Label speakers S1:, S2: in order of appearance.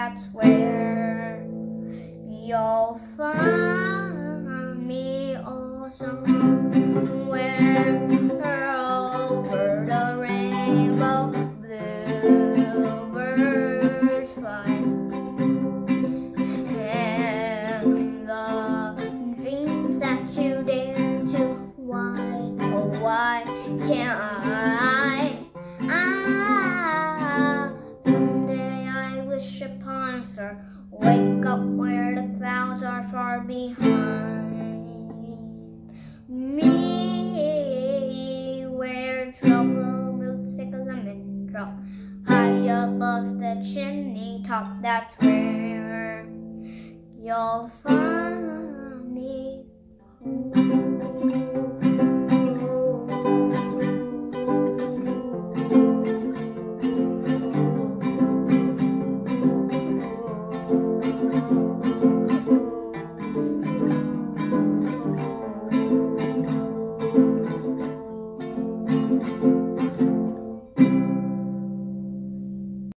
S1: that's where you'll find me also. Behind me, where trouble roots take a lemon drop. High above the chimney top, that's where you'll find me.